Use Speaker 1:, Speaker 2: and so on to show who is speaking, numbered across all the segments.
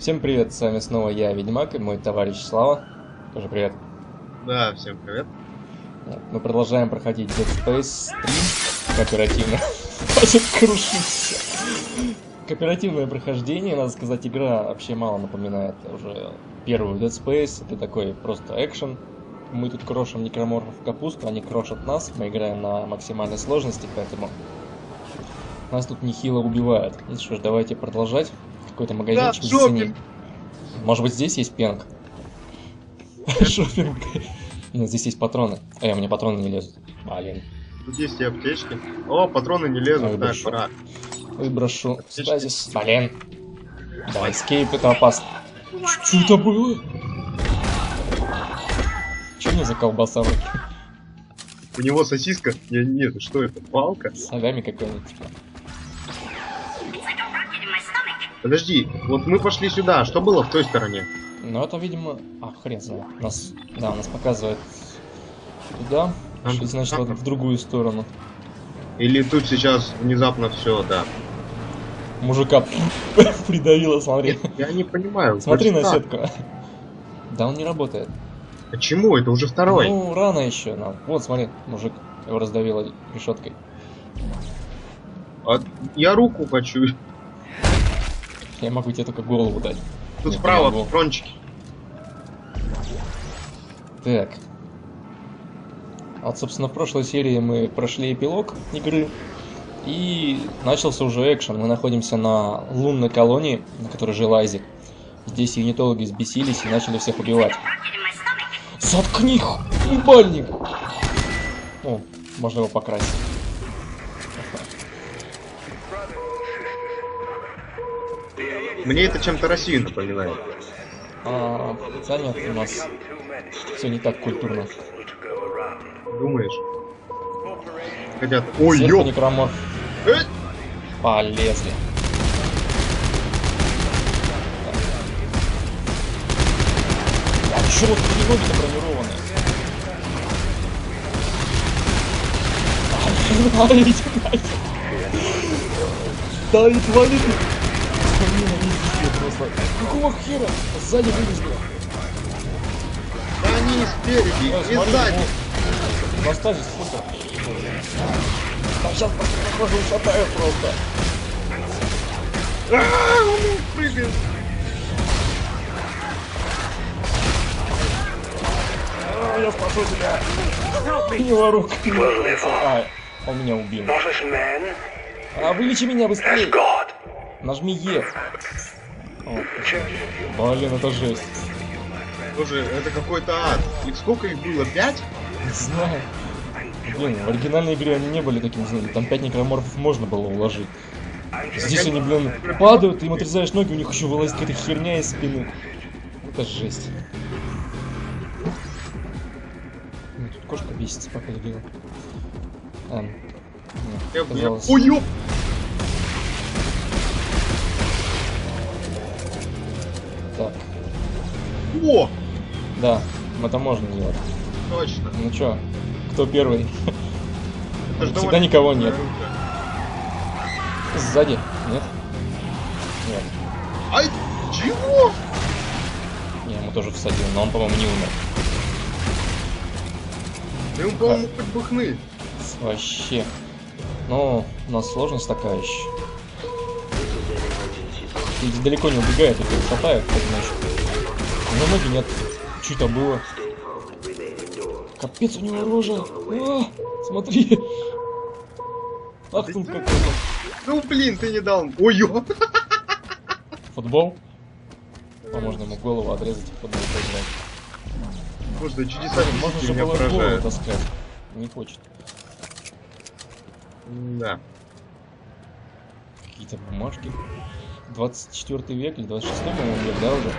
Speaker 1: Всем привет, с вами снова я, Ведьмак, и мой товарищ Слава. Тоже привет.
Speaker 2: Да, всем привет.
Speaker 1: Мы продолжаем проходить Dead Space 3 кооперативно. Хватит крушиться. Кооперативное прохождение, надо сказать, игра вообще мало напоминает уже первую Dead Space. Это такой просто экшен. Мы тут крошим некроморфов в капусту, они крошат нас. Мы играем на максимальной сложности, поэтому нас тут нехило убивают. Ну что ж, давайте продолжать. Какой-то магазинчик
Speaker 2: Да, шопинг.
Speaker 1: Может быть здесь есть пенг? Шопинг. Нет, здесь есть патроны. Эй, у меня патроны не лезут. Блин.
Speaker 2: Тут есть и аптечки. О, патроны не лезут,
Speaker 1: Ой,
Speaker 2: так, пора.
Speaker 1: Выброшу.
Speaker 2: Аптечки.
Speaker 1: Стазис. Блин. Да, эскейп это опасно. Что это было? Че мне за колбаса?
Speaker 2: У него сосиска? Не, нет, что это, палка?
Speaker 1: Салями какой-нибудь.
Speaker 2: Подожди, вот мы пошли сюда, что было в той стороне?
Speaker 1: Ну это, видимо... А, хрен знает. Нас... Да, нас показывает туда.
Speaker 2: Там-
Speaker 1: Что значит вот в другую сторону.
Speaker 2: Или тут сейчас внезапно все, да.
Speaker 1: Мужика придавило, смотри.
Speaker 2: Я не понимаю.
Speaker 1: Смотри на сетку. Да, он не работает.
Speaker 2: Почему? Это уже второй.
Speaker 1: Ну, рано еще нам. Вот, смотри, мужик его раздавило решеткой.
Speaker 2: А я руку хочу.
Speaker 1: Я могу тебе только голову дать.
Speaker 2: Тут
Speaker 1: Нет,
Speaker 2: справа
Speaker 1: не могу.
Speaker 2: патрончики.
Speaker 1: Так. Вот, собственно, в прошлой серии мы прошли эпилог игры. И начался уже экшен. Мы находимся на лунной колонии, на которой жил Айзек. Здесь юнитологи взбесились и начали всех убивать. Заткни, их, ебальник! О, можно его покрасить.
Speaker 2: Мне это чем-то Россию напоминает.
Speaker 1: А, нет, у нас все не так культурно.
Speaker 2: Думаешь? Хотят. Ой, ёп! Э,
Speaker 1: Полезли. А чё вот эти ноги-то бронированные? А, иди нахер. Просто. Какого хера? Сзади вылезли.
Speaker 2: Да они и спереди,
Speaker 1: Ой,
Speaker 2: и
Speaker 1: смотри,
Speaker 2: сзади.
Speaker 1: сколько? Там сейчас похоже ушатают просто.
Speaker 2: А, он прыгает.
Speaker 1: А, я спасу тебя. У него рука. А, он меня убил. А, вылечи меня быстрее. Нажми Е. О, блин, это жесть.
Speaker 2: Боже, это какой-то ад. И сколько их было? Пять?
Speaker 1: Не знаю. Блин, в оригинальной игре они не были такими злыми. Там 5 некроморфов можно было уложить. Здесь они, блин, падают, ты им отрезаешь ноги, у них еще вылазит какая-то херня из спины. Это жесть. Ну, Тут кошка бесится, пока я делаю. Эм, нет,
Speaker 2: Я, я... Ой, ёп!
Speaker 1: Так,
Speaker 2: О!
Speaker 1: да, это можно делать.
Speaker 2: Точно.
Speaker 1: Ну чё, кто первый?
Speaker 2: Это
Speaker 1: Всегда
Speaker 2: довольно
Speaker 1: никого нет. Сзади? Нет? Нет.
Speaker 2: Ай, чего?
Speaker 1: Я ему тоже всадил, но он, по-моему, не умер.
Speaker 2: Да ему, по-моему, хоть бы хны.
Speaker 1: Вообще. Ну, у нас сложность такая еще. Далеко не убегает, это шатает, как значит. Но ноги нет. Что это было? Капец, у него рожа. А, смотри. Ах тут какой-то.
Speaker 2: Ну, блин, ты не дал. Ой, ёп!
Speaker 1: Футбол. А можно ему голову отрезать и футбол поиграть.
Speaker 2: Боже, да чудеса
Speaker 1: Можно же было голову таскать. Не хочет.
Speaker 2: Да.
Speaker 1: Какие-то бумажки. 24 век или 26 по-моему, век, да, уже?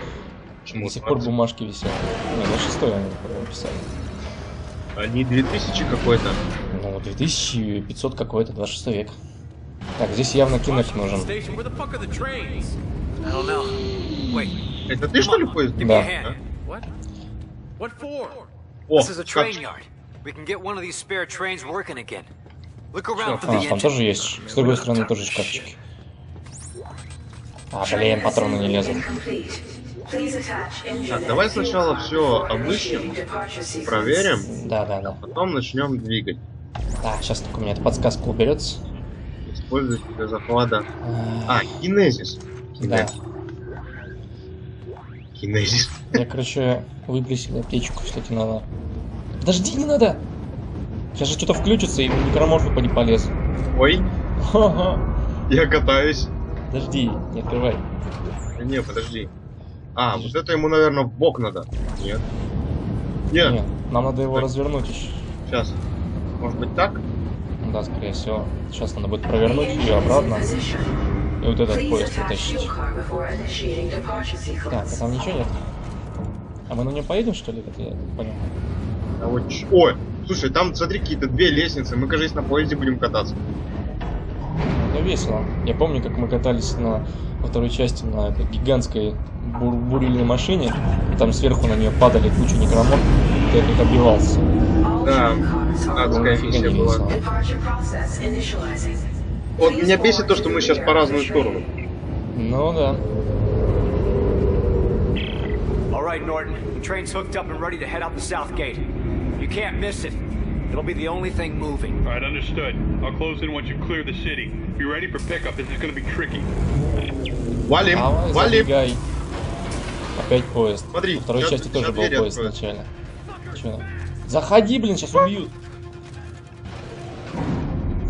Speaker 2: Почему?
Speaker 1: До сих пор
Speaker 2: 20?
Speaker 1: бумажки висят. Не, 26 они по-моему, писали.
Speaker 2: Они 2000 какой-то.
Speaker 1: Ну, 2500 какой-то, 26 век. Так, здесь явно кинек нужен.
Speaker 2: Это ты что ли поезд?
Speaker 1: Да.
Speaker 3: for?
Speaker 2: О, как-
Speaker 4: yard. We can get one of these spare trains working again. Look around for
Speaker 1: А, там тоже есть. С другой стороны тоже шкафчики. А, блин, патроны не лезут.
Speaker 2: Так, давай сначала все обыщем, проверим,
Speaker 1: Да, да, да.
Speaker 2: потом начнем двигать.
Speaker 1: Так, сейчас только у меня эта подсказка уберется.
Speaker 2: Использовать для захвата. А, кинезис.
Speaker 1: Да.
Speaker 2: Кинезис.
Speaker 1: Я, короче, выбросил аптечку, кстати, надо. Подожди, не надо! Сейчас же что-то включится, и в некроморфы не полез.
Speaker 2: Ой, я катаюсь.
Speaker 1: Подожди, не открывай.
Speaker 2: Не, подожди. А, вот это ему, наверное, в бок надо. Нет. Нет,
Speaker 1: Нет, нам надо его
Speaker 2: Так.
Speaker 1: развернуть еще.
Speaker 2: сейчас. Может быть так?
Speaker 1: Да, скорее всего. Сейчас надо будет провернуть ее обратно. И вот этот поезд вытащить. Так, а там ничего нет? А мы на нем поедем, что ли? Это я понял.
Speaker 2: А вот ч- Ой, слушай, там, смотри, какие-то две лестницы. Мы, кажется, на поезде будем кататься.
Speaker 1: Весело. Я помню, как мы катались на во второй части на этой гигантской бур- бурильной машине, и там сверху на нее падали кучу некроморф, и я тут оббивался.
Speaker 2: Да, адская миссия была. Вот меня бесит то, что мы сейчас по разную сторону.
Speaker 1: Ну да.
Speaker 3: All right, Norton. The train's hooked up and ready to head out the south gate. You can't miss it. It'll be the only thing moving.
Speaker 5: All right, understood. I'll close in once you clear the city. Be ready for pickup. This is going to be tricky.
Speaker 2: Валим,
Speaker 1: Давай,
Speaker 2: валим.
Speaker 1: забегай. Опять поезд.
Speaker 2: Смотри,
Speaker 1: Во второй
Speaker 2: щас-
Speaker 1: части тоже
Speaker 2: щас
Speaker 1: был
Speaker 2: двери
Speaker 1: поезд
Speaker 2: откроются.
Speaker 1: изначально. Чё? Заходи, блин, сейчас убьют.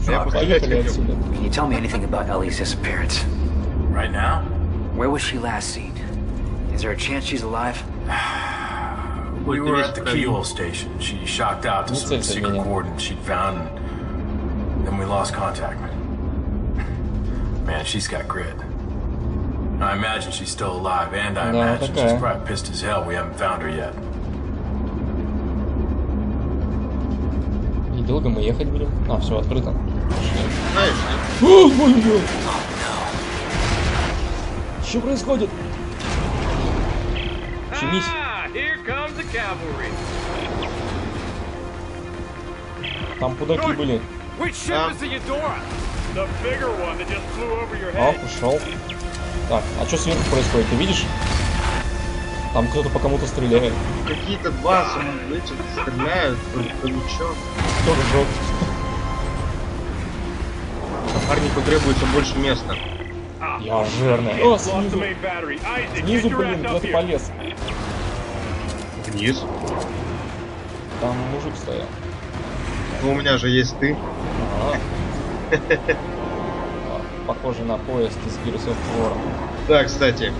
Speaker 2: Я
Speaker 1: Поехали
Speaker 2: пострелять хотел.
Speaker 1: отсюда.
Speaker 4: Can you tell me anything about Ellie's disappearance?
Speaker 6: Right now?
Speaker 4: Where was she last seen? Is there a chance she's alive?
Speaker 6: We
Speaker 2: Ой,
Speaker 6: were
Speaker 2: ты
Speaker 6: at the
Speaker 2: весь
Speaker 6: keyhole station. She shocked out to
Speaker 1: Не
Speaker 6: some
Speaker 1: целься в
Speaker 6: secret
Speaker 1: меня.
Speaker 6: coordinates she'd found, and then we lost contact. Man, she's got grit. I imagine she's still alive, and I
Speaker 1: Да,
Speaker 6: imagine she's
Speaker 1: такая.
Speaker 6: probably pissed as hell we haven't found her yet.
Speaker 1: И долго мы ехать будем? А, все открыто.
Speaker 2: Знаешь,
Speaker 1: Ой-ой-ой! Что происходит? Чемись.
Speaker 5: Here comes the cavalry.
Speaker 1: Там пудаки были.
Speaker 3: Which ship is the Eudora?
Speaker 5: The bigger one that just flew over your
Speaker 1: А,
Speaker 5: head.
Speaker 1: ушел. Так, а что сверху происходит, ты видишь? Там кто-то по кому-то стреляет.
Speaker 2: какие-то сам- эти стреляют, ничего.
Speaker 1: Кто жжет?
Speaker 2: Напарнику требуется больше места.
Speaker 1: Я жирный. О, снизу. Снизу, блин,
Speaker 5: here.
Speaker 1: полез?
Speaker 2: Вниз.
Speaker 1: Там мужик стоял.
Speaker 2: Ну, у меня же есть ты.
Speaker 1: А. Похоже на поезд из Gears of War.
Speaker 2: Да, кстати,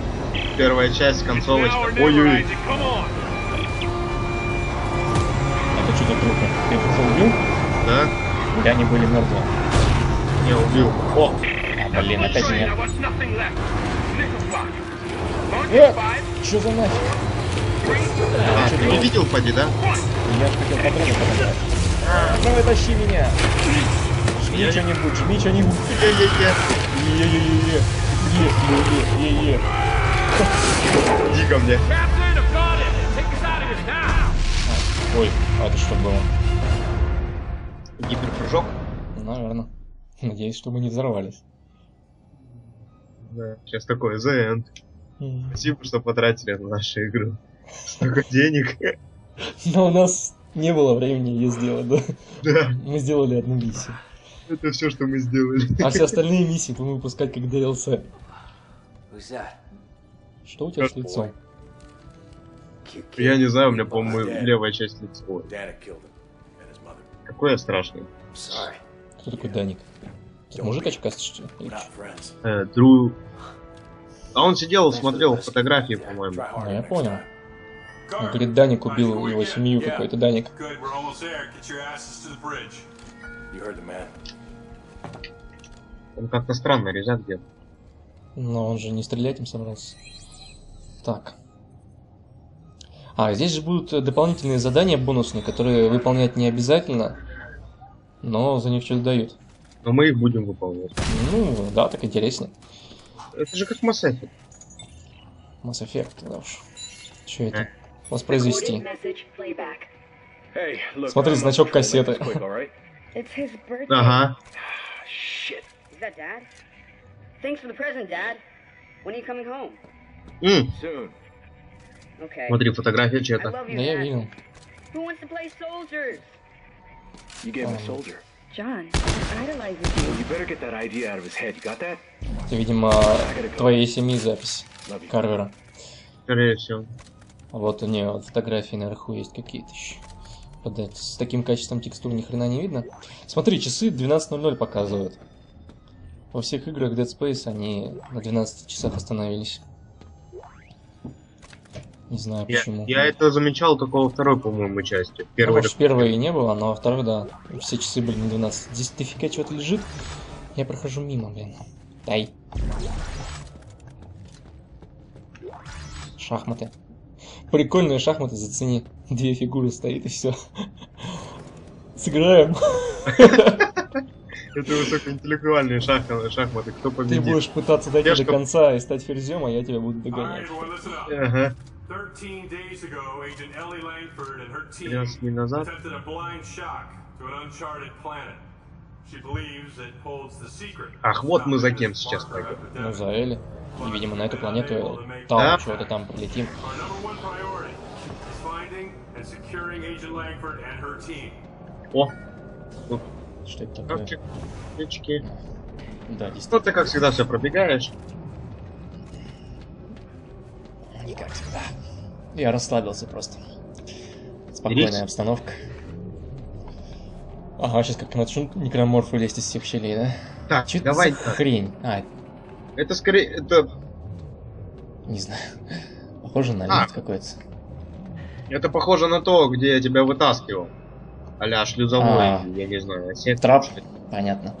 Speaker 2: первая часть, концовочка.
Speaker 5: or never,
Speaker 2: Ой-ой.
Speaker 5: Isaac. Come on.
Speaker 1: Это что за трупы? Ты их уже убил?
Speaker 2: Да?
Speaker 1: Или они были мертвы?
Speaker 2: Не убил. О,
Speaker 1: А, блин, опять.
Speaker 5: Mark
Speaker 1: Э, что за нафиг?
Speaker 2: А, ты не видел, поди, да?
Speaker 1: Я же хотел патроны подобрать. Давай тащи меня! Жми что-нибудь, жми что-нибудь.
Speaker 2: Е-е-е.
Speaker 1: Е-е-е-е.
Speaker 2: Иди ко мне.
Speaker 3: Now.
Speaker 1: Ой, а это что было?
Speaker 2: Гиперпрыжок.
Speaker 1: Наверное. Надеюсь, что мы не взорвались.
Speaker 2: Да, сейчас такое, The End. Спасибо, что потратили на нашу игру. Столько денег.
Speaker 1: Но у нас не было времени ее сделать, да?
Speaker 2: Да,
Speaker 1: Мы сделали одну миссию.
Speaker 2: это все, что мы сделали.
Speaker 1: А все остальные миссии будем выпускать как DLC. Что у тебя с лицом?
Speaker 2: Я не знаю, у меня, по-моему, левая часть лица. Какой я страшный.
Speaker 1: Кто такой Даник? Мужик очкастый.
Speaker 2: Э, Дру... А он сидел, смотрел фотографии, по-моему.
Speaker 1: Ну, я понял. Он говорит, Даник убил его семью какой-то, Даник.
Speaker 2: Он как-то странно резак где
Speaker 1: Но он же не стрелять им собрался. Так. А, здесь же будут э, дополнительные задания бонусные, которые выполнять не обязательно, но за них что-то дают.
Speaker 2: Но мы их будем выполнять.
Speaker 1: Ну, да, так интереснее.
Speaker 2: Это же как Mass Effect.
Speaker 1: Mass Effect, да уж. Что это? Воспроизвести. Смотри, значок кассеты.
Speaker 2: Ага.
Speaker 7: Okay.
Speaker 2: смотри, фотография чета.
Speaker 1: Да я видел. Это, видимо, твоей семьи запись. Карвера.
Speaker 2: Скорее всего.
Speaker 1: Вот у нее вот фотографии наверху есть какие-то еще. Это, с таким качеством текстур ни хрена не видно. Смотри, часы 12.00 показывают. Во всех играх Dead Space они на 12 часах остановились. Не знаю
Speaker 2: Я,
Speaker 1: почему.
Speaker 2: я это замечал только во второй, по-моему, части.
Speaker 1: Ну,
Speaker 2: Первый
Speaker 1: может, в первой и не было, но во второй, да. Все часы были на 12. Здесь дофига чего-то лежит. Я прохожу мимо, блин. Дай. Шахматы. Прикольные шахматы, зацени. Две фигуры стоит и все. Сыграем.
Speaker 2: Это высокоинтеллектуальные шахматы, шахматы. Кто
Speaker 1: Ты
Speaker 2: победит?
Speaker 1: будешь пытаться дойти
Speaker 2: Я
Speaker 1: до конца и стать ферзем, а я тебя буду догонять.
Speaker 2: Ага.
Speaker 8: 13 days ago, Agent Ellie Langford and her team
Speaker 2: 13 дней назад. Ах, вот мы за кем сейчас пойдем.
Speaker 1: Ну, за Элли. И, видимо, на эту планету
Speaker 2: Да.
Speaker 1: там чего-то там прилетим.
Speaker 2: О,
Speaker 1: Что это такое?
Speaker 2: ключики.
Speaker 1: Да,
Speaker 2: Ну,
Speaker 1: действительно,
Speaker 2: ты, как всегда, все пробегаешь.
Speaker 1: не как всегда. Я расслабился просто. Спокойная
Speaker 2: Берись.
Speaker 1: обстановка. Ага, сейчас как начнут некроморфы лезть из всех щелей, да?
Speaker 2: Так,
Speaker 1: это
Speaker 2: давай так.
Speaker 1: хрень? А,
Speaker 2: Это скорее... Это,
Speaker 1: не знаю. Похоже на
Speaker 2: А.
Speaker 1: лифт какой-то.
Speaker 2: это похоже на то, где я тебя вытаскивал. Аля шлюзовой,
Speaker 1: А.
Speaker 2: я не знаю, сектор.
Speaker 1: Трап. Понятно.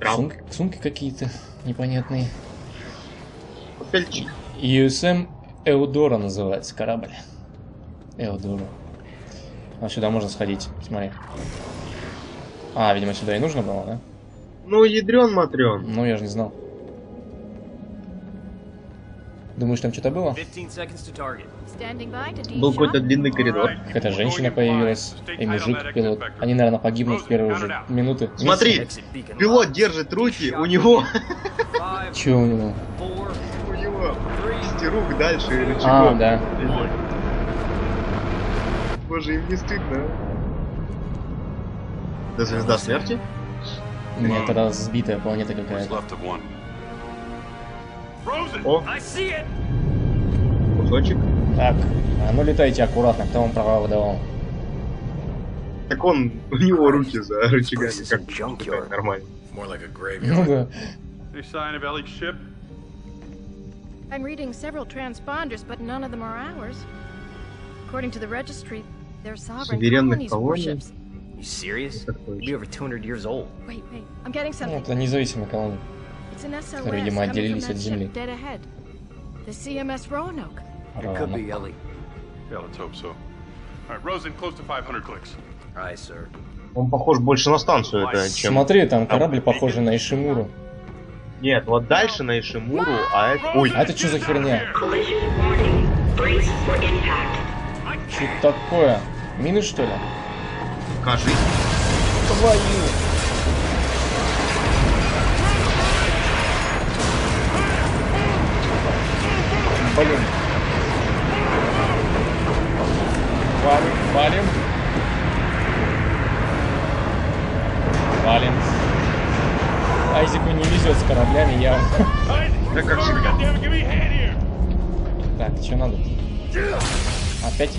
Speaker 2: Трап.
Speaker 1: Сумки, сумки какие-то непонятные.
Speaker 2: Коктейльчик.
Speaker 1: USM Эудора называется корабль. Эудора. А сюда можно сходить, смотри. А, видимо, сюда и нужно было, да?
Speaker 2: Ну, ядрен матрен.
Speaker 1: Ну, я же не знал. Думаешь, там что-то было?
Speaker 4: 15 seconds to target.
Speaker 9: Standing by to
Speaker 2: Был какой-то длинный коридор.
Speaker 1: Какая-то женщина появилась, и мужик, пилот. Они, наверное, погибнут в первые же минуты.
Speaker 2: Смотри, пилот держит руки, у него...
Speaker 4: Five,
Speaker 1: Че у него?
Speaker 2: У него кисти рук дальше и рычагов.
Speaker 1: А, да.
Speaker 2: Боже, им не стыдно. А? Да звезда смерти?
Speaker 1: Нет, тогда сбитая планета какая-то.
Speaker 2: О, кусочек.
Speaker 1: Так, а ну летайте аккуратно, кто вам права выдавал?
Speaker 2: Так он, у него руки за рычагами, как
Speaker 3: junkyard.
Speaker 2: нормально.
Speaker 1: Ну да.
Speaker 9: I'm reading several transponders, but none of them are ours. According to the registry, they're sovereign colonies' warships.
Speaker 4: You serious? Be over 200 years old.
Speaker 9: Wait, wait. I'm getting
Speaker 1: Ну,
Speaker 9: something.
Speaker 1: это независимая колония.
Speaker 9: It's an SOS
Speaker 1: Которые, видимо, отделились от Земли.
Speaker 9: ship dead ahead. The CMS Roanoke.
Speaker 4: It could be Ellie.
Speaker 8: Yeah, let's hope so. All right, Rosen, close to 500 clicks.
Speaker 4: Aye, sir.
Speaker 2: Он похож больше на станцию, это, чем...
Speaker 1: Смотри, там корабль похожий на Ишимуру.
Speaker 2: Нет, вот дальше на Ишимуру, а это... Ой,
Speaker 1: А это что за херня? Что такое? Мины, что ли?
Speaker 2: Кажись.
Speaker 1: Твою! Блин. Валим, валим. Валим. Айзеку не везет с кораблями, я...
Speaker 2: Да как всегда.
Speaker 1: Так, что надо? Опять?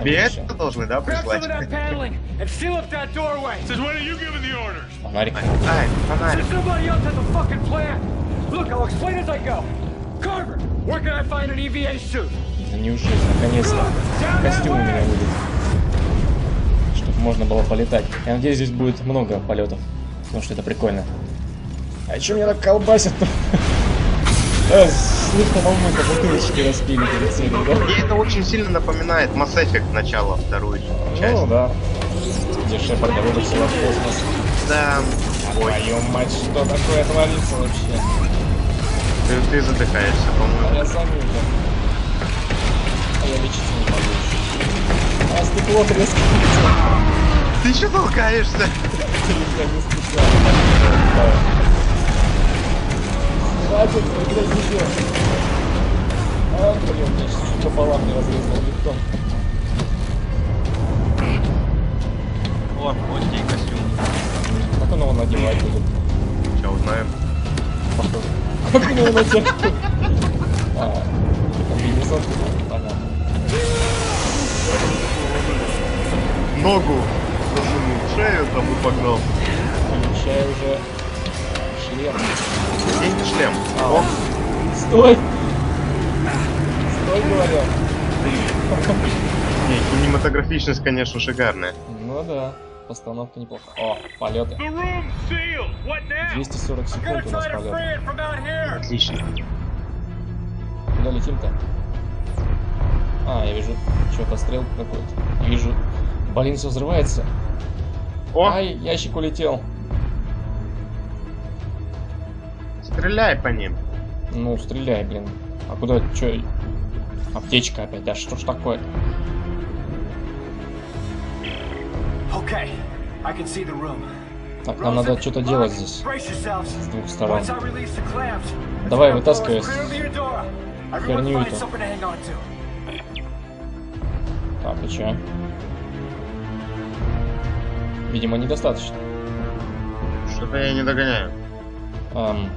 Speaker 2: Тебе это должны, да,
Speaker 3: Grab some
Speaker 2: прислать?
Speaker 3: of that paneling and seal up that doorway.
Speaker 8: Says, when are you giving the orders?
Speaker 1: Фонарик.
Speaker 2: Ай, фонарик.
Speaker 3: If somebody else has a fucking plan. Look, I'll explain as I go. Carver, where can I find an EVA suit?
Speaker 1: Да неужели, наконец-то. Костюм у меня будет. Чтобы можно было полетать. Я надеюсь, здесь будет много полетов. Потому что это прикольно. А чем меня так колбасит-то? Э, слышно, мамулька, бутылочки распили перед серией, да?
Speaker 2: Мне это очень сильно напоминает Mass Effect начало вторую часть.
Speaker 1: Ну да. Где Шепарда выбросила в космос.
Speaker 2: Да.
Speaker 1: А твою мать, что такое творится вообще?
Speaker 2: Ты, ты задыхаешься,
Speaker 1: А
Speaker 2: по-моему.
Speaker 1: я сам уже. А я лечиться не могу. А стекло трескается.
Speaker 2: Ты еще толкаешься?
Speaker 1: Я не специально. Хватит, выглядите. А, блин, мне чуть пополам не разрезал лифтом.
Speaker 2: Вот, вот тебе костюм.
Speaker 1: Как он его надевать будет?
Speaker 2: Сейчас узнаем.
Speaker 1: Как он его натягивает? А, комбинезон, понятно.
Speaker 2: Ногу в шею, там и погнал.
Speaker 1: Включаю уже шлем.
Speaker 2: Где не шлем?
Speaker 1: А,
Speaker 2: О,
Speaker 1: Стой! Стой, говорю.
Speaker 2: не, кинематографичность, конечно, шикарная.
Speaker 1: Ну да, постановка неплохо. О, полеты.
Speaker 5: The room's sealed. What now?
Speaker 1: 240 секунд у нас полет.
Speaker 2: Отлично.
Speaker 1: Куда летим-то? А, я вижу что-то стрелка какой-то. Вижу. Блин, все взрывается.
Speaker 2: О,
Speaker 1: Ай, ящик улетел.
Speaker 2: Стреляй по ним.
Speaker 1: Ну, стреляй, блин. А куда, чё? Аптечка опять, да что ж такое?
Speaker 3: Okay, I can see the room.
Speaker 1: Так, нам надо что-то делать здесь. С двух сторон. Давай, вытаскивай херню эту. Так, и чё? Видимо, недостаточно.
Speaker 2: Что-то я не догоняю.
Speaker 1: Ам.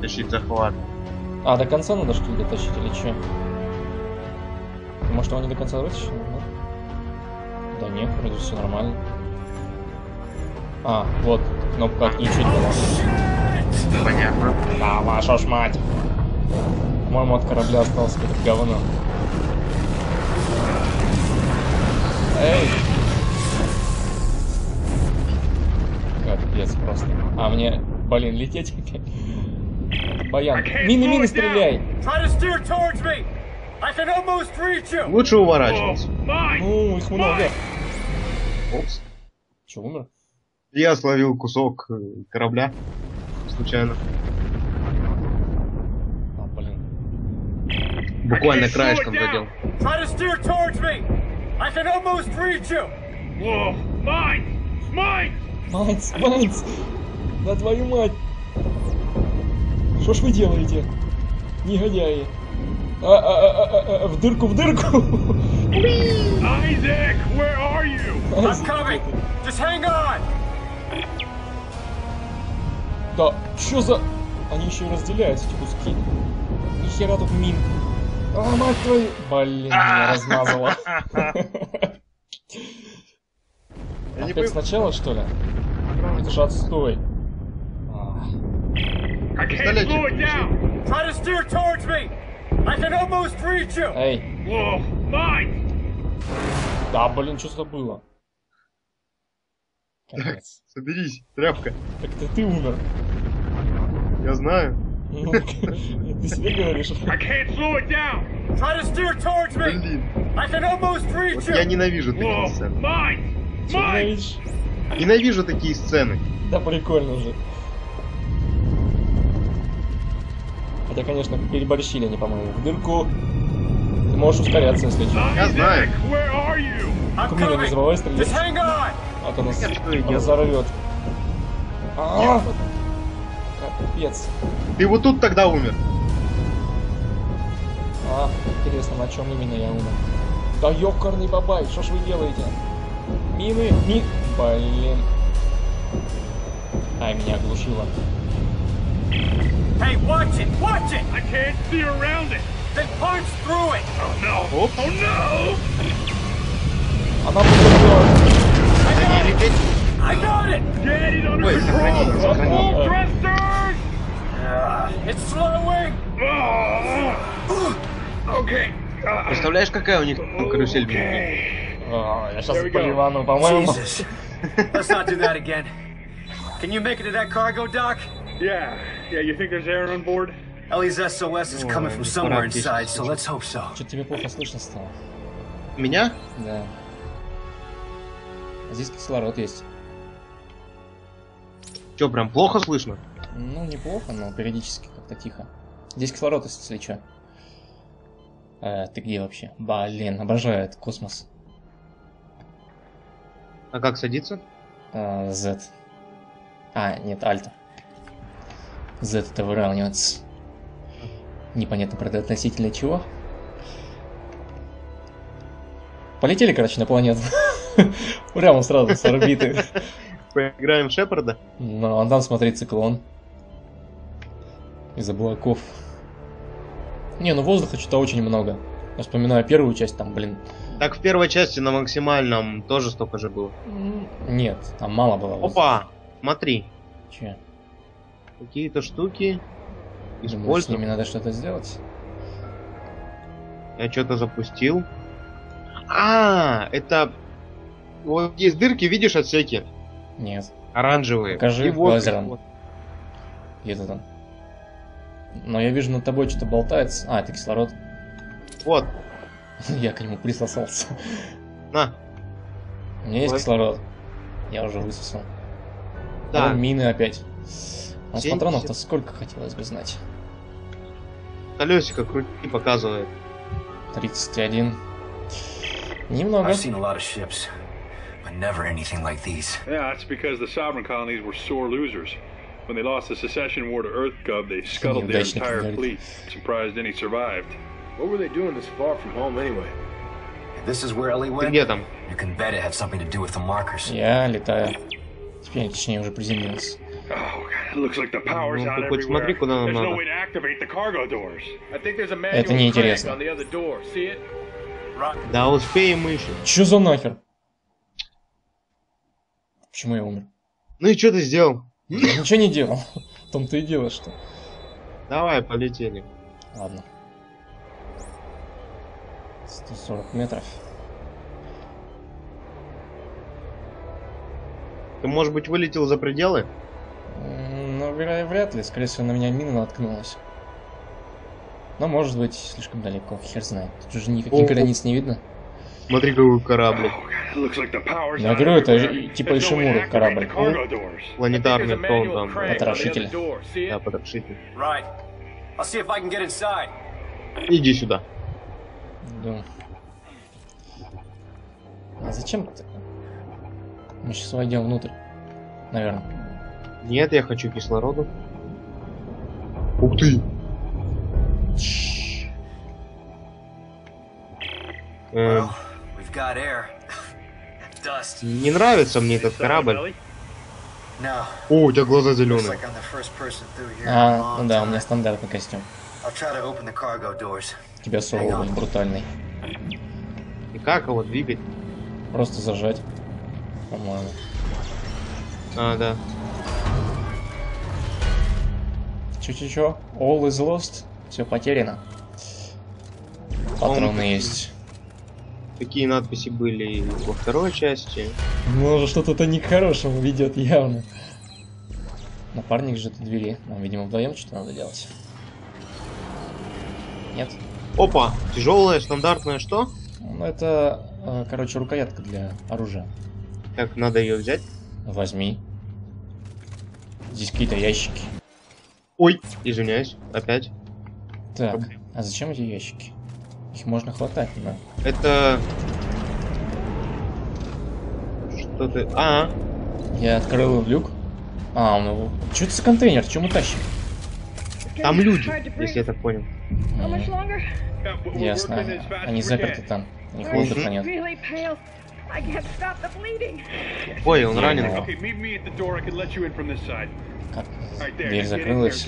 Speaker 2: Тащить захват.
Speaker 1: А, до конца надо что ли дотащить или что? Может его не до конца вытащил, да? Да нет, вроде все нормально. А, вот, кнопка отключить была.
Speaker 2: Понятно.
Speaker 1: Да, ваша ж мать. По-моему, от корабля осталось какое-то говно. Эй! Капец просто. А мне, блин, лететь опять. Баян. Мины, мины, стреляй!
Speaker 2: Лучше уворачиваться.
Speaker 5: Mine.
Speaker 1: Ну, их много.
Speaker 2: Опс.
Speaker 1: Че, умер?
Speaker 2: Я словил кусок э, корабля. Случайно.
Speaker 1: А, блин.
Speaker 2: Буквально краешком задел.
Speaker 3: Try to steer
Speaker 1: Да твою мать! Что ж вы делаете? Негодяи! А, а, а, а, а, в дырку, в дырку!
Speaker 5: Isaac, where are you?
Speaker 3: I'm coming. Just hang on.
Speaker 1: Да, чё за... Они еще и разделяются, эти куски. Нихера тут мин. А, мать твою... Блин, меня размазало. Опять сначала, что ли? Это же отстой. А,
Speaker 5: I can't
Speaker 2: Пистолетик
Speaker 5: slow it down.
Speaker 3: Try to steer towards me. I can almost reach you.
Speaker 1: Эй, да, блин, что это было? Капец.
Speaker 2: Соберись, тряпка.
Speaker 1: Так это ты умер.
Speaker 2: Я знаю.
Speaker 1: Ну, ты себе говоришь.
Speaker 5: I can't slow it down.
Speaker 3: Try to steer towards me.
Speaker 2: Блин.
Speaker 3: I can almost reach
Speaker 2: Вот
Speaker 3: you.
Speaker 2: я ненавижу такие сцены. Ненавижу такие сцены.
Speaker 1: Да прикольно же. Хотя, конечно, переборщили они, по-моему. В дырку. Ты можешь ускоряться, если что.
Speaker 2: Я знаю.
Speaker 1: Кумира, не забывай стрелять, а то нас разорвет. А, Капец.
Speaker 2: Ты вот тут тогда умер.
Speaker 1: А, интересно, на чем именно я умер. Да ёкарный бабай, что ж вы делаете? Мины, ми... Блин. Ай, меня оглушило.
Speaker 3: Hey, watch it. Watch it.
Speaker 5: I can't see around it.
Speaker 3: Then punch through it.
Speaker 5: Oh no.
Speaker 2: Оп.
Speaker 5: Oh no.
Speaker 1: Она победила.
Speaker 3: I got it. I got it.
Speaker 5: Get it under
Speaker 2: Ой, сохрани,
Speaker 5: control.
Speaker 2: сохрани.
Speaker 5: Full thrusters.
Speaker 3: Uh, it's slowing.
Speaker 5: Oh. Okay. Uh,
Speaker 2: Представляешь, какая у них там карусель внутри?
Speaker 1: А, я сейчас
Speaker 5: There we
Speaker 1: по
Speaker 5: go.
Speaker 1: Ливану, по-моему.
Speaker 3: Jesus. Let's not do that again. Can you make it to that cargo dock?
Speaker 5: Yeah. Yeah, you think there's air on board?
Speaker 3: Ellie's SOS is coming from somewhere inside, so let's hope so.
Speaker 1: Что-то тебе плохо слышно стало.
Speaker 2: Меня?
Speaker 1: Да. А здесь кислород есть.
Speaker 2: Че, прям плохо слышно?
Speaker 1: Ну, неплохо, но периодически как-то тихо. Здесь кислород, если что. Э, ты где вообще? Блин, обожаю этот космос.
Speaker 2: А как садиться?
Speaker 1: Э, Z. А, нет, Альта. Z это выравнивается. Непонятно, правда, относительно чего. Полетели, короче, на планету. Прямо сразу с орбиты.
Speaker 2: Поиграем в Шепарда?
Speaker 1: Ну, а там смотри циклон. Из облаков. Не, ну воздуха что-то очень много. Я вспоминаю первую часть, там, блин.
Speaker 2: Так в первой части на максимальном тоже столько же было.
Speaker 1: Нет, там мало было. воздуха.
Speaker 2: Опа! Смотри,
Speaker 1: Че?
Speaker 2: Какие-то штуки
Speaker 1: Думаю, с
Speaker 2: используем.
Speaker 1: ними надо что-то сделать.
Speaker 2: Я что-то запустил. А, это... Вот есть дырки, видишь, отсеки?
Speaker 1: Нет.
Speaker 2: Оранжевые.
Speaker 1: Покажи
Speaker 2: И вот,
Speaker 1: лазером.
Speaker 2: вот.
Speaker 1: Где ты там? Но я вижу над тобой что-то болтается. А, это кислород.
Speaker 2: Вот,
Speaker 1: Я к нему присосался.
Speaker 2: на.
Speaker 1: У меня есть
Speaker 2: Вот.
Speaker 1: кислород. Я уже высосал.
Speaker 2: Да.
Speaker 1: Мины опять. А с
Speaker 2: 70.
Speaker 1: патронов-то сколько хотелось бы знать?
Speaker 2: Колесико крути показывает.
Speaker 1: 31. Немного.
Speaker 3: But never anything like these.
Speaker 5: Yeah, that's because the sovereign colonies were sore losers. When they lost the secession war to Earth Gov, they scuttled their entire fleet. Surprised any survived.
Speaker 8: What were they doing this far from home anyway?
Speaker 3: If this is where Ellie went,
Speaker 2: где там?
Speaker 3: you can bet it had something to do with the markers.
Speaker 1: Я летаю. Теперь, точнее, уже приземлился.
Speaker 5: Oh, God,
Speaker 2: Ну, ты хоть смотри, куда нам
Speaker 5: There's no
Speaker 2: надо.
Speaker 5: way to activate the cargo doors.
Speaker 8: I think there's a
Speaker 1: Это неинтересно.
Speaker 8: on the other door. See it?
Speaker 2: Да успеем мы еще.
Speaker 1: Чё за нахер? Почему я умер?
Speaker 2: Ну и что ты сделал?
Speaker 1: Ничего не делал. В том-то и дело, что...
Speaker 2: Давай, полетели.
Speaker 1: Ладно. 140 метров.
Speaker 2: Ты, может быть, вылетел за пределы?
Speaker 1: Ну, вря- вряд ли. Скорее всего, на меня мина наткнулась. Но, может быть, слишком далеко. Хер знает. Тут же никаких
Speaker 2: О.
Speaker 1: границ не видно.
Speaker 2: Смотри, какой
Speaker 5: power's
Speaker 1: Я говорю, это типа
Speaker 5: activate
Speaker 1: корабль.
Speaker 2: Планетарный
Speaker 8: manual
Speaker 2: там.
Speaker 1: Потрошитель.
Speaker 2: Да, потрошитель. Иди сюда.
Speaker 1: Да. А зачем ты? Мы сейчас войдем внутрь. Наверное.
Speaker 2: Нет, я хочу кислороду. Ух ты! Э,
Speaker 3: Well,
Speaker 2: не нравится мне этот корабль. О, у тебя глаза зеленые.
Speaker 1: А, ну да, у меня стандартный костюм. Тебя суровый, брутальный.
Speaker 2: И как его двигать?
Speaker 1: Просто зажать. По-моему.
Speaker 2: А, да.
Speaker 1: Чё-чё-чё? All is lost? Все потеряно. Патроны есть.
Speaker 2: Такие надписи были во второй части.
Speaker 1: Ну, что-то не к хорошему ведет явно. Напарник же у двери. Нам, видимо, вдвоем что-то надо делать. Нет?
Speaker 2: Опа! Тяжелое, стандартное что?
Speaker 1: Ну, это, э, короче, рукоятка для оружия.
Speaker 2: Так, надо ее взять.
Speaker 1: Возьми. Здесь какие-то ящики.
Speaker 2: Ой, извиняюсь, опять.
Speaker 1: Так, а зачем эти ящики? Их можно хватать, да.
Speaker 2: Это... Что ты... А,
Speaker 1: Я открыл люк. А, ну, что это за контейнер? Чем мы тащим?
Speaker 2: там люди, если я так понял.
Speaker 5: We're
Speaker 1: Ясно. Они
Speaker 5: can.
Speaker 1: там. У них воздуха нет.
Speaker 2: Ой, он ранен.
Speaker 1: Дверь закрылась.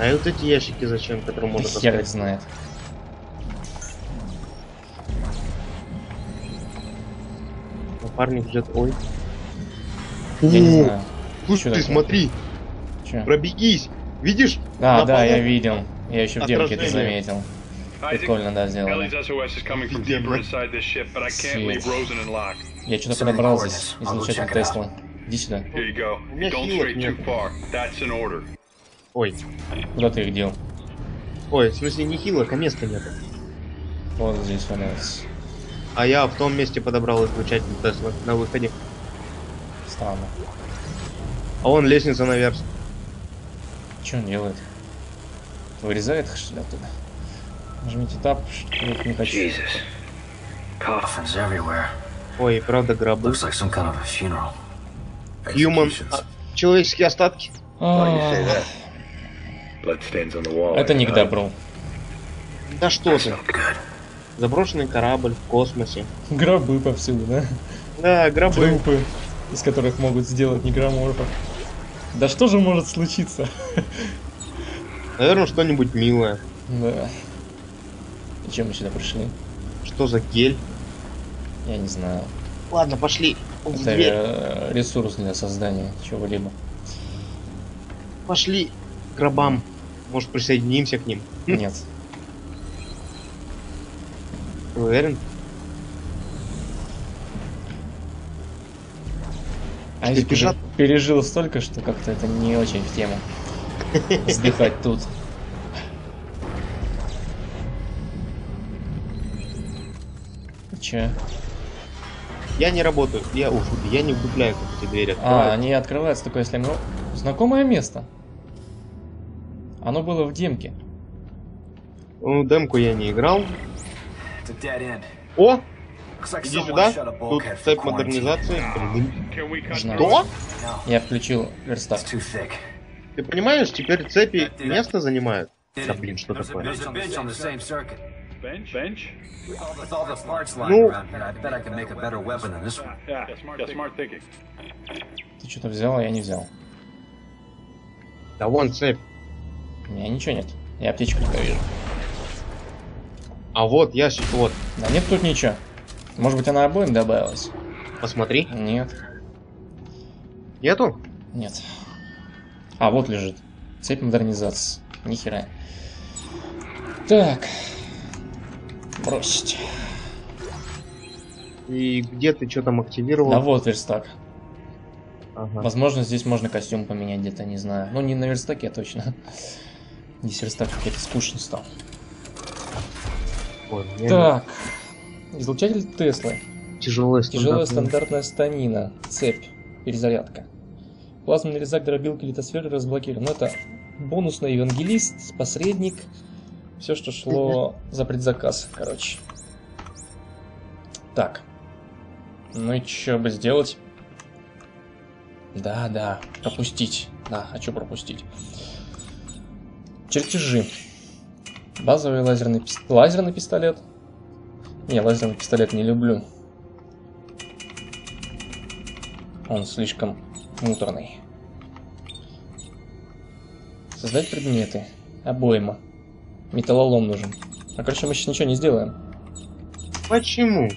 Speaker 2: А вот эти ящики зачем, которые
Speaker 1: Да
Speaker 2: можно
Speaker 1: хер их знает.
Speaker 2: Напарник ждет. Ой.
Speaker 1: Я не
Speaker 2: О,
Speaker 1: знаю.
Speaker 2: Слушай, ты смотри,
Speaker 1: Чё?
Speaker 2: пробегись. Видишь?
Speaker 1: А,
Speaker 2: На
Speaker 1: да, я
Speaker 2: полу
Speaker 1: видел. Я еще в демке это заметил. Прикольно, да,
Speaker 5: Locke.
Speaker 1: Я что-то
Speaker 3: Send me
Speaker 1: подобрал
Speaker 3: coordinates.
Speaker 1: здесь излучатель Тесла. Иди сюда.
Speaker 2: Ой.
Speaker 1: Куда ты их дел?
Speaker 2: Ой, в смысле не хилок, а места нет.
Speaker 1: Вот здесь валяется.
Speaker 2: А я в том месте подобрал излучатель Тесла на выходе.
Speaker 1: Странно.
Speaker 2: А вон лестница наверх.
Speaker 1: Что он делает? Вырезает их, что ли, оттуда? Нажмите тап, что я не хочу.
Speaker 2: Ой, правда гробы.
Speaker 3: Looks like some kind of a funeral.
Speaker 2: Human. человеческие остатки.
Speaker 1: А. Это не к добру.
Speaker 2: Да что ты. Заброшенный корабль в космосе.
Speaker 1: Гробы повсюду, да?
Speaker 2: Да, гробы.
Speaker 1: Трупы, из которых могут сделать негроморфов. Да что же может случиться?
Speaker 2: Наверное, что-нибудь милое.
Speaker 1: Да. Зачем мы сюда пришли?
Speaker 2: Что за гель?
Speaker 1: Я не знаю.
Speaker 2: Ладно, пошли.
Speaker 1: Это ресурс для создания чего-либо.
Speaker 2: Пошли к гробам. Может, присоединимся к ним?
Speaker 1: Нет.
Speaker 2: Ты уверен?
Speaker 1: А ты
Speaker 2: бежат?
Speaker 1: пережил столько, что как-то это не очень в тему. Сдыхать тут. Че?
Speaker 2: Я не работаю. Я, ух, я не укрепляю, как эти двери
Speaker 1: А,
Speaker 2: открывают.
Speaker 1: они открываются только если. Знакомое место. Оно было в демке.
Speaker 2: Ну, демку я не играл. О! Иди сюда. Тут цепь модернизации. Что?
Speaker 1: Я включил верстак.
Speaker 2: Ты понимаешь, теперь цепи место занимают? Да блин, что такое?
Speaker 3: Bench the
Speaker 5: bench?
Speaker 3: With all the parts lying
Speaker 2: Ну.
Speaker 3: around here, I bet I can make a better weapon than this one.
Speaker 5: Yeah, yeah, smart thinking.
Speaker 1: Ты что-то взял, а я не взял.
Speaker 2: Да вон цепь.
Speaker 1: У меня ничего нет. Я аптечку только вижу.
Speaker 2: А вот я вот.
Speaker 1: Да нет тут ничего. Может быть она обоим добавилась?
Speaker 2: Посмотри.
Speaker 1: Нет.
Speaker 2: Нету?
Speaker 1: Нет. А, вот лежит. Цепь модернизации. Нихера. Так. Бросить.
Speaker 2: И где ты что там активировал?
Speaker 1: Да вот верстак.
Speaker 2: Ага.
Speaker 1: Возможно, здесь можно костюм поменять где-то, не знаю. Ну, не на верстаке точно. Здесь верстак какой-то скучный стал.
Speaker 2: Ой,
Speaker 1: Так. Излучатель Теслы.
Speaker 2: не- Тяжелая
Speaker 1: Тяжелая
Speaker 2: стандартная.
Speaker 1: стандартная станина. Цепь. Перезарядка. Плазменный резак дробилки литосферы разблокирован. Ну, это бонусный евангелист, посредник. Все, что шло за предзаказ, короче. Так. Ну и что бы сделать? Да, да, пропустить. Да, хочу пропустить. Чертежи. Базовый лазерный, пис- лазерный пистолет. Не, лазерный пистолет не люблю. Он слишком муторный. Создать предметы. Обойма. Металлолом нужен. А короче, мы сейчас ничего не сделаем.
Speaker 2: Почему?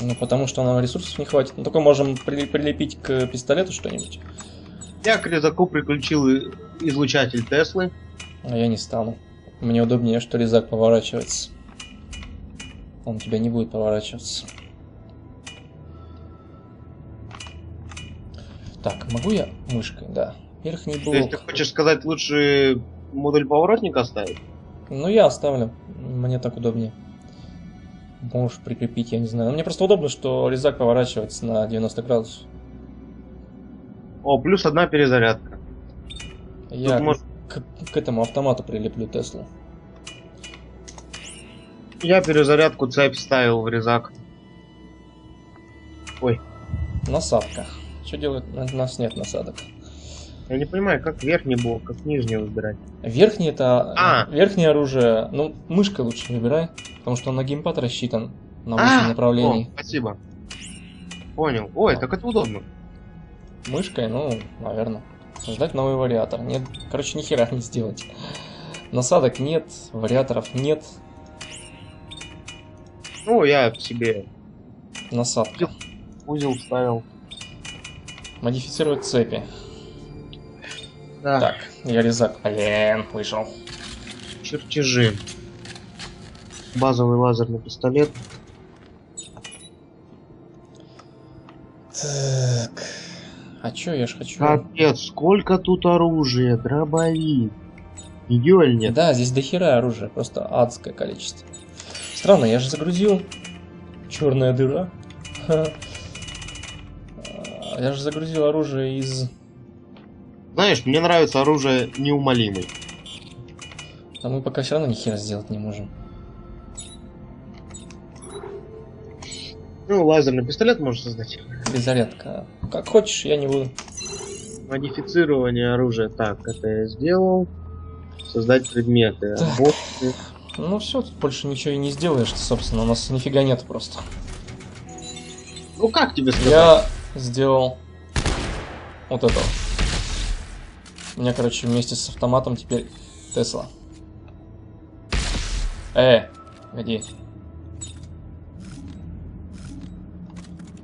Speaker 1: Ну, потому что нам ресурсов не хватит. Ну, только можем при- прилепить к пистолету что-нибудь.
Speaker 2: Я к резаку приключил излучатель Теслы.
Speaker 1: А я не стану. Мне удобнее, что резак поворачивается. Он тебя не будет поворачиваться. Так, могу я мышкой? Да. Верхний
Speaker 2: То есть ты
Speaker 1: блок.
Speaker 2: хочешь сказать, лучше модуль поворотника оставить?
Speaker 1: Ну, я оставлю. Мне так удобнее. Можешь прикрепить, я не знаю. Мне просто удобно, что резак поворачивается на 90 градусов.
Speaker 2: О, плюс одна перезарядка.
Speaker 1: Я
Speaker 2: Тут может-
Speaker 1: к, к этому автомату прилеплю Теслу.
Speaker 2: Я перезарядку цепь ставил в резак. Ой,
Speaker 1: Насадка. Что делать? У нас нет насадок.
Speaker 2: Я не понимаю, как верхний блок, как нижний выбирать.
Speaker 1: Верхний это...
Speaker 2: А.
Speaker 1: Верхнее оружие... Ну, мышкой лучше выбирай, потому что он на геймпад рассчитан на 8
Speaker 2: А,
Speaker 1: направлений.
Speaker 2: О, спасибо. Понял. Ой, так это удобно.
Speaker 1: Мышкой, ну, наверное. Создать новый вариатор. Нет, короче, ни хера не сделать. Насадок нет, вариаторов нет,
Speaker 2: Ну, я себе
Speaker 1: насадка.
Speaker 2: узел вставил.
Speaker 1: Модифицировать цепи.
Speaker 2: Да.
Speaker 1: Так, я резак. Блин, вышел.
Speaker 2: Чертежи. Базовый лазерный пистолет.
Speaker 1: Так. А чё, я ж хочу...
Speaker 2: Капец, сколько тут оружия, дробовик. Идеаль нет.
Speaker 1: Да, здесь дохера оружия, просто адское количество. Странно, я же загрузил. Черная дыра. А, Я же загрузил оружие из...
Speaker 2: Знаешь, мне нравится оружие неумолимый.
Speaker 1: А мы пока все равно ни хера сделать не можем.
Speaker 2: Ну, лазерный пистолет можешь создать.
Speaker 1: Беззарядка. Как хочешь, я не буду.
Speaker 2: Модифицирование оружия. Так, это я сделал. Создать предметы.
Speaker 1: Так. Ну все, тут больше ничего и не сделаешь, собственно, у нас нифига нет просто.
Speaker 2: Ну как тебе сказать?
Speaker 1: Я сделал вот это. Меня, короче, вместе с автоматом теперь Тесла. Э, погоди.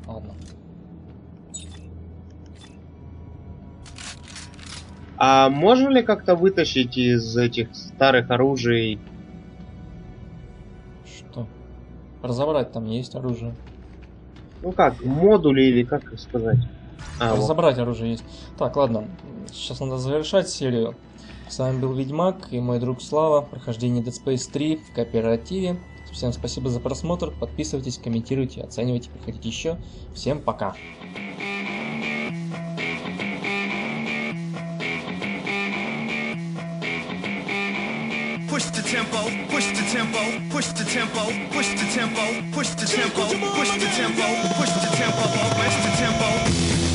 Speaker 1: Ладно.
Speaker 2: А можно ли как-то вытащить из этих старых оружий?
Speaker 1: Что? Разобрать там есть оружие.
Speaker 2: Ну как, модули или как сказать? А,
Speaker 1: Разобрать вот. оружие есть. Так, ладно. Сейчас надо завершать серию. С вами был Ведьмак и мой друг Слава. Прохождение Dead Space 3 в кооперативе. Всем спасибо за просмотр. Подписывайтесь, комментируйте, оценивайте, приходите еще. Всем пока.
Speaker 10: push the tempo, push the tempo, push the tempo, push the tempo, push the tempo, push the tempo, push the tempo.